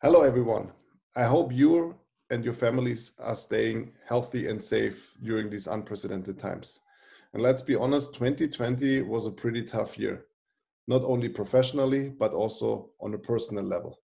Hello, everyone. I hope you and your families are staying healthy and safe during these unprecedented times. And let's be honest, 2020 was a pretty tough year, not only professionally, but also on a personal level.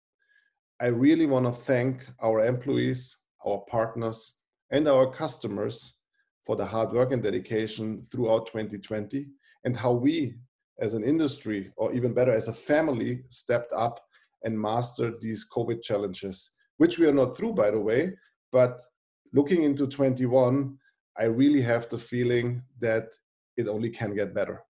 I really want to thank our employees, our partners, and our customers for the hard work and dedication throughout 2020 and how we as an industry, or even better, as a family, stepped up and master these COVID challenges, which we are not through, by the way. But looking into 21, I really have the feeling that it only can get better.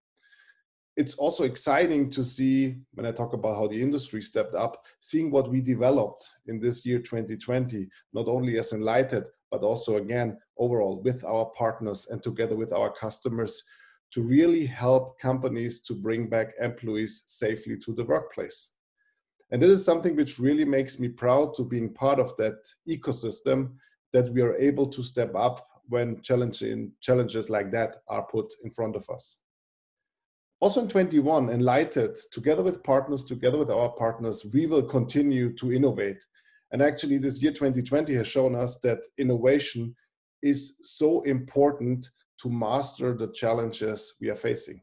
It's also exciting to see when I talk about how the industry stepped up, seeing what we developed in this year 2020, not only as Enlighted, but also again overall with our partners and together with our customers to really help companies to bring back employees safely to the workplace. And this is something which really makes me proud to being part of that ecosystem that we are able to step up when challenges like that are put in front of us. Also in 21, Enlighted, together with partners, together with our partners, we will continue to innovate. And actually, this year 2020 has shown us that innovation is so important to master the challenges we are facing.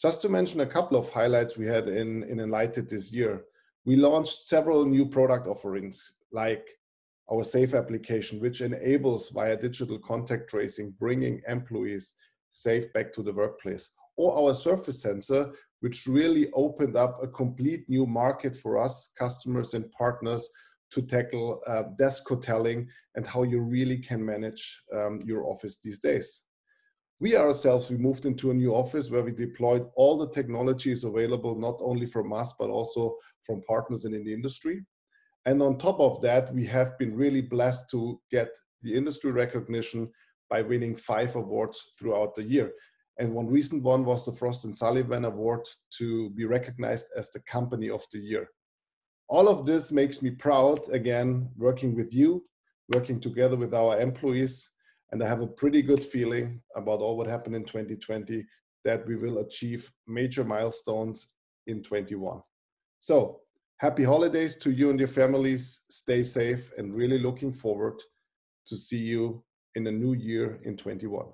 Just to mention a couple of highlights we had in, in Enlighted this year, we launched several new product offerings like our safe application, which enables via digital contact tracing, bringing employees safe back to the workplace, or our surface sensor, which really opened up a complete new market for us, customers and partners, to tackle uh, desk hoteling and how you really can manage um, your office these days. We ourselves, we moved into a new office where we deployed all the technologies available, not only from us, but also from partners in the industry. And on top of that, we have been really blessed to get the industry recognition by winning five awards throughout the year. And one recent one was the Frost and Sullivan Award to be recognized as the company of the year. All of this makes me proud, again, working with you, working together with our employees, and I have a pretty good feeling about all what happened in 2020 that we will achieve major milestones in 21. So happy holidays to you and your families. Stay safe and really looking forward to see you in a new year in 21.